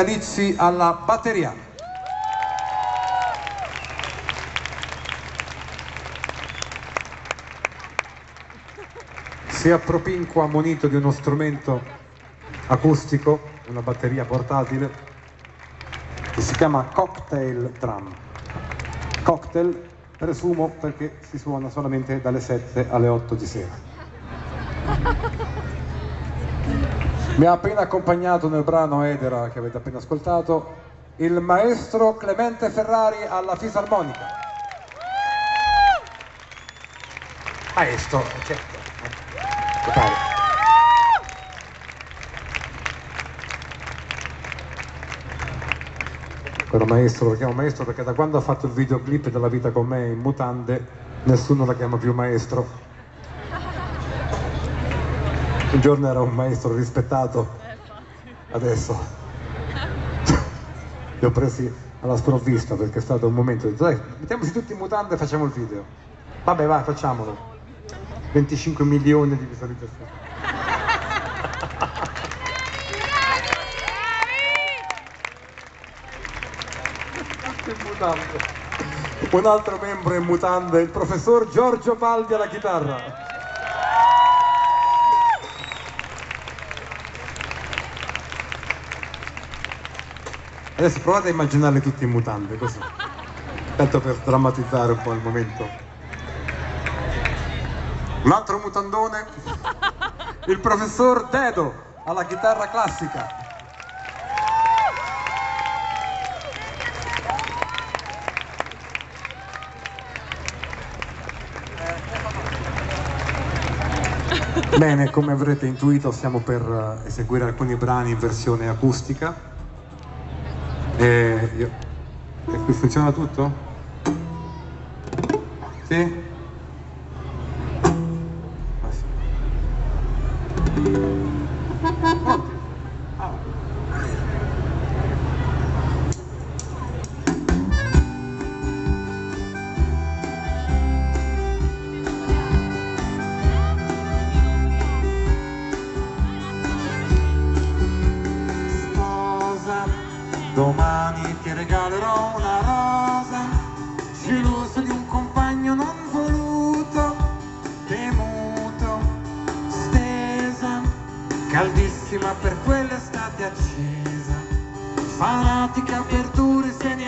Calizzi alla batteria. Si appropinqua munito di uno strumento acustico, una batteria portatile, che si chiama Cocktail Drum. Cocktail, presumo perché si suona solamente dalle 7 alle 8 di sera. Mi ha appena accompagnato nel brano Edera che avete appena ascoltato il maestro Clemente Ferrari alla fisarmonica. Maestro, certo. Pare? Quello maestro, lo chiamo maestro perché da quando ha fatto il videoclip della vita con me in mutande nessuno la chiama più maestro. Un giorno era un maestro rispettato, adesso li ho presi alla sprovvista perché è stato un momento di dai, mettiamoci tutti in mutande e facciamo il video. Vabbè, vai, facciamolo. 25 milioni di visualizzazioni. Un altro membro in mutande, il professor Giorgio Paldi alla chitarra. Adesso provate a immaginarli tutti in mutande, così. Tanto per drammatizzare un po' il momento. Un altro mutandone, il professor Dedo alla chitarra classica. Bene, come avrete intuito stiamo per eh, eseguire alcuni brani in versione acustica. E, io... e qui funziona tutto? Sì? Domani ti regalerò una rosa Geloso di un compagno non voluto Temuto Stesa Caldissima per quell'estate accesa Fanatica per duri seni